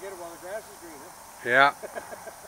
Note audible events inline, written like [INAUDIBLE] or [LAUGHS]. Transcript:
get it while the grass is greener. Yeah. [LAUGHS]